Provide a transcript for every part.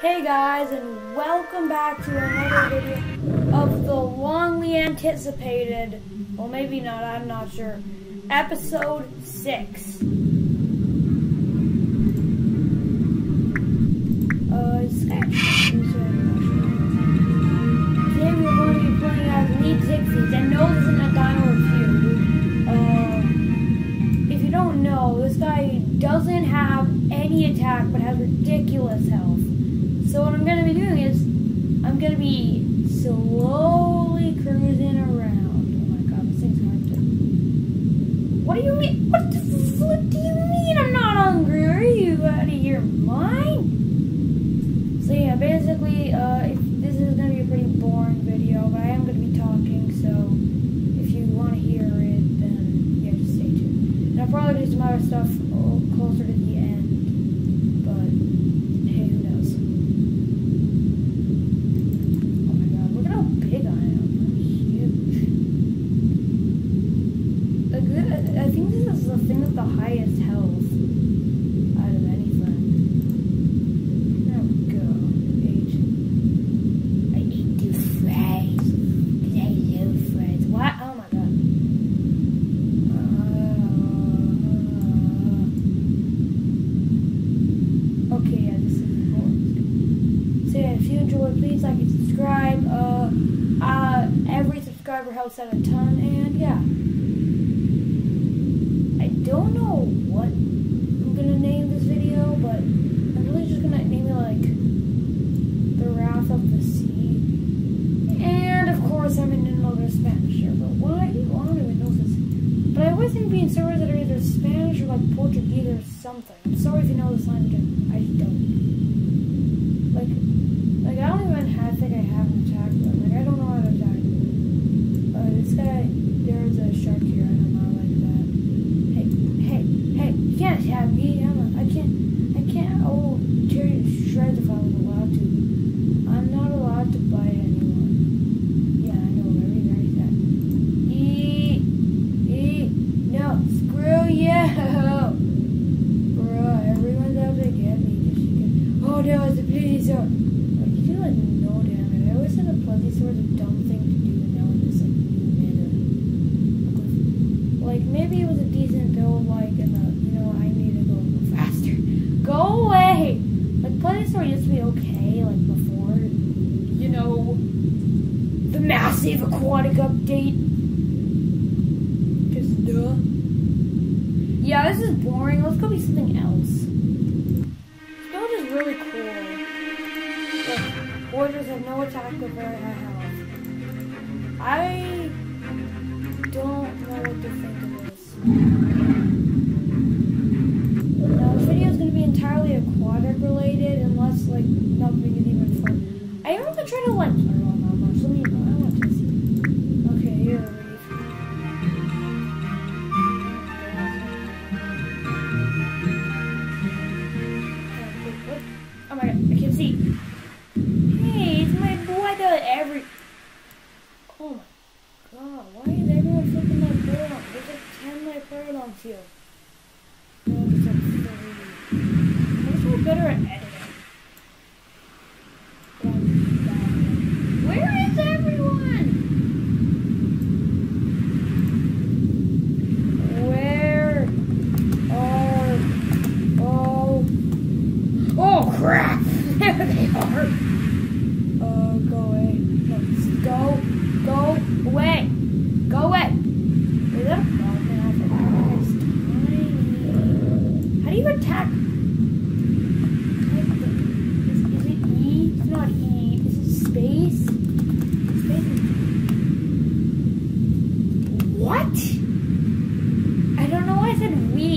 Hey guys, and welcome back to another video of the longly anticipated, well maybe not, I'm not sure, episode 6. Uh, Today we're going to be playing and. Uh, if you don't know, this guy doesn't have any attack, but has ridiculous health. So what I'm going to be doing is, I'm going to be slowly cruising around. Oh my god, this thing's hard to... What do you mean? What the flip do you mean I'm not hungry? Are you out of your mind? So yeah, basically, uh, if, this is going to be a pretty boring video, but I am going to be talking, so if you want to hear it, then yeah, just stay tuned. And I'll probably do some other stuff uh, closer to the A ton, and yeah. I don't know what I'm gonna name this video, but I'm really just gonna name it like The Wrath of the Sea. And of course, I'm in another Spanish here, but why? I do, I don't even know this. But I always think being servers that are either Spanish or like Portuguese or something. I'm sorry it's a. Like you like no damage. I always said a plesiosaur is a dumb thing to do, and now it's like new. Like maybe it was a decent build, like in the uh, you know I need to go faster. Go away. Like plesiosaur used to be okay, like before. You know, the massive aquatic update. Just duh. Yeah, this is boring. Let's go be something else. This build is really cool. Warriors have no attack very high health. I don't know what to think of this. Now, this video is going to be entirely aquatic related, unless like nothing is even fun. I even gonna try to like. I don't know how much. Let me. I How do you attack? Like the- Is, is it E? It's not E. Is it space? Space. What? I don't know why I said we.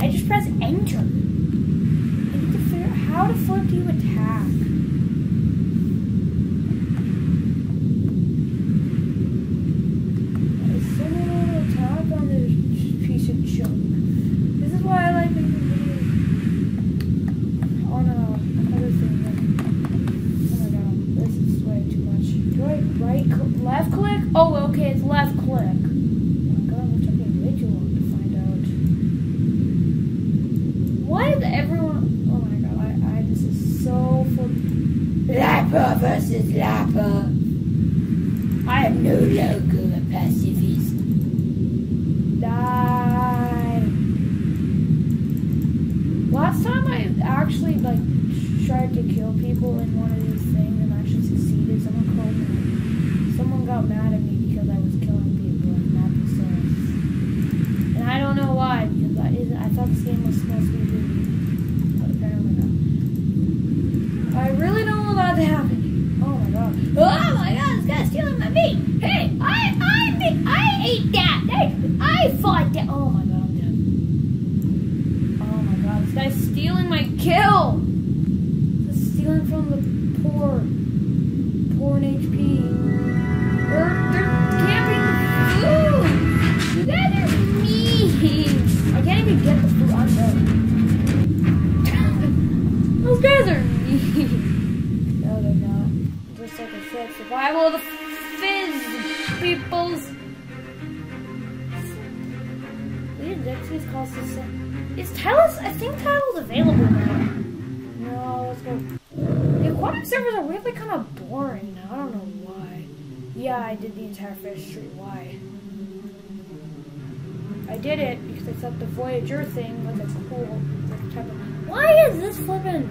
I just press enter. I need to figure out how the fuck do you attack? I still don't know how to attack on this piece of junk. This is why I like making videos on uh, another thing. Like, oh my god, this is way too much. Do I right cl left click? Oh, okay, it's left click. Oh my god, that took me way too long to find out. Why is everyone? Oh my god, I, I this is so Lapper versus Lapper. I am no longer a pacifist. Die. Last time I actually like tried to kill people in one of these things and actually succeeded. Someone called me. Someone got mad at me the fizz, peoples. Dixie's cost us. Is Title's? I think Title's available now. No, let's go. The aquatic servers are weirdly kind of boring now. I don't know why. Yeah, I did the entire fish street. Why? I did it because I thought the Voyager thing was a cool like, type of. Why is this flipping?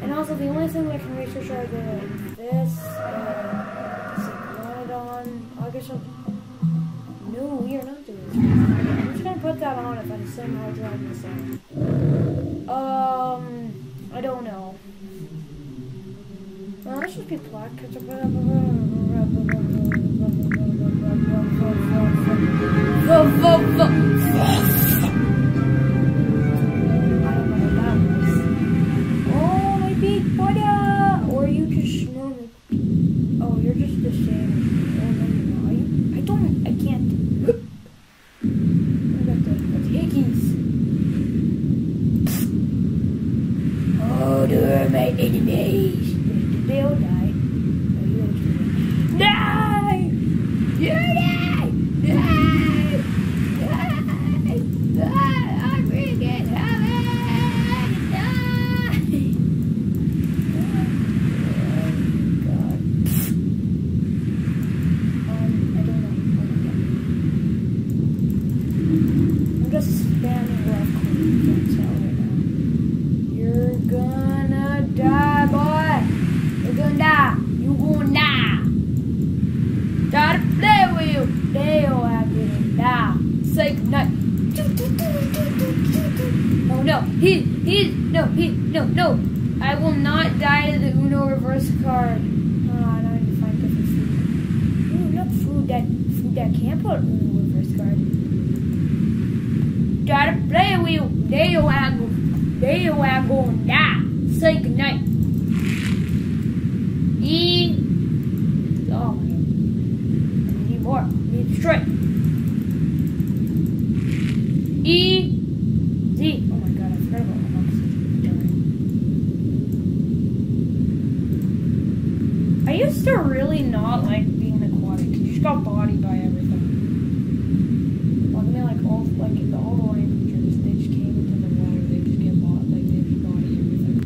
And also, the only thing I can research are the this and I guess I'll. No, we are not doing this. I'm just gonna put that on if I'm somehow drag this out. Um, I don't know. Well, this should be black. Oh, no, he, he, no, he, no, no. I will not die to the Uno reverse card. Ah, now I need to find different food. Ooh, look, food that, food that can't put Uno reverse card. Gotta play with. They all have, they all have gonna die. Say goodnight. E. Oh. I need more. Need strength. E. I I used to really not like being aquatic. You just got bodied by everything. Like, I mean, like all like the, all the land creatures, they just came into the water. They just get bought, like they just body everything.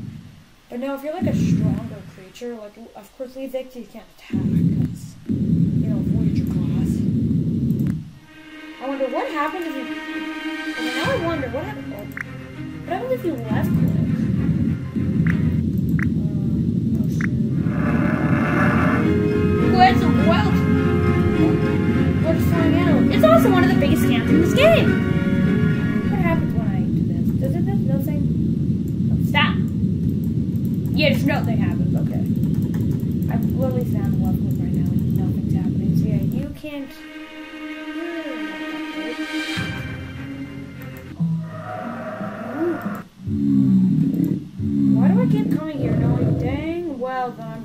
But now, if you're like a stronger creature, like of course these you can't attack because you know Voyager class. I wonder what happened if you. Okay, now I wonder what happened. Oh, what happened if you left. Where's the animal? It's also one of the biggest scams in this game. What happens when I do this? Does it nothing? Stop. Yes, nothing happens. Okay. I'm literally left click right now and nothing's happening. So yeah, you can't.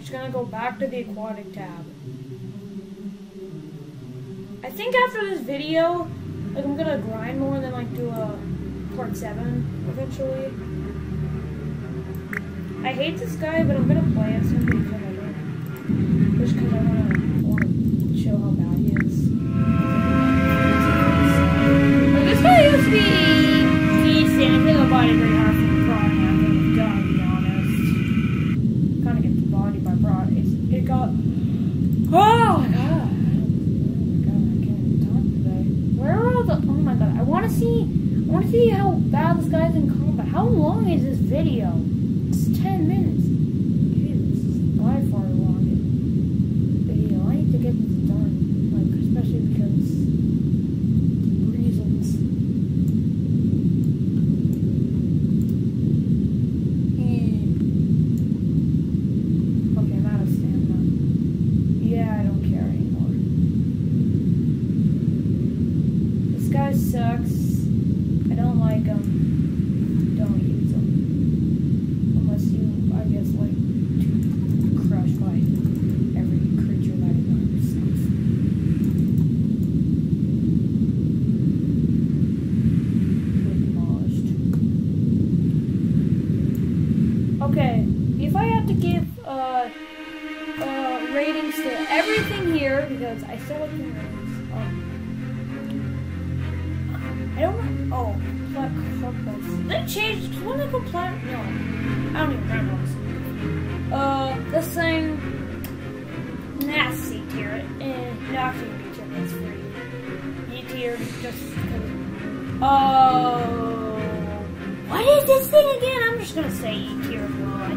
Just gonna go back to the aquatic tab? I think after this video, like I'm gonna grind more than like do a part seven eventually. I hate this guy, but I'm gonna play it simply because I do. Just because I wanna, wanna show how bad he is. This guy used to be feel body all the oh my god, I want to see. I want to see how bad this guy's in combat. How long is this video? It's ten minutes. Jeez, this is by far the longest video. I need to get this done, like especially because reasons. Hmm. Okay, I'm out of stamina. Yeah, I don't care anymore. This guy sucks. I don't like him. Don't use him. Unless you, I guess, like to crush by every creature that is on yourself. Demolished. Okay, if I have to give uh, uh, ratings to everything here, because I still like the. Um, I don't know. Oh, Black Corpus. They changed. When they go plat? No, I don't even remember. Uh, this thing. Nasty tier. Eh, no, actually, tier. It's free. E tier just. Oh. What is this thing again? I'm just gonna say E tier as well.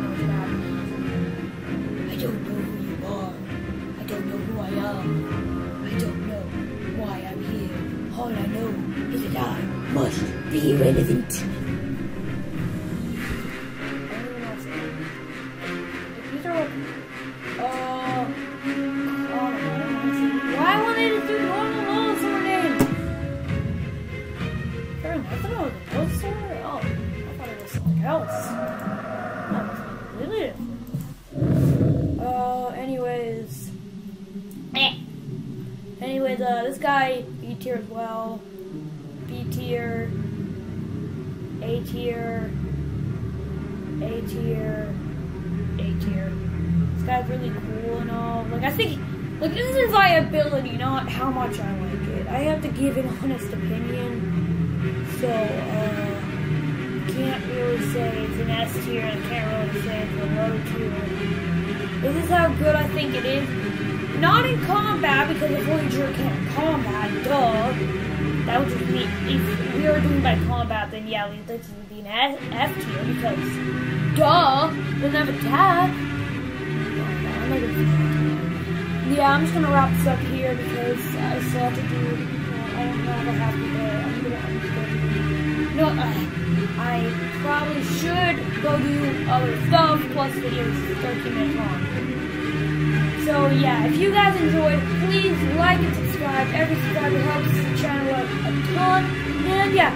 I am. I don't know why I'm here. All I know is that I must be irrelevant. Anyways, uh, this guy, B tier as well. B tier. A tier. A tier. A tier. This guy's really cool and all. Like, I think, like, this is my ability, not how much I like it. I have to give an honest opinion. So, uh, can't really say it's an S tier, I can't really say it's a low tier. This is how good I think it is. Not in combat, because the Voyager can't combat, duh. That would just be, if we were doing by combat, then yeah, we'd be an F, tier, because, duh, doesn't have attack. Yeah, I'm just gonna wrap this up here, because I still have to do, I don't have a happy day. I'm gonna, I'm gonna no, uh, I probably should go do other stuff, plus videos video is 13 minutes long. So yeah, if you guys enjoyed, please like and subscribe. Every subscriber helps the channel out a ton. And yeah,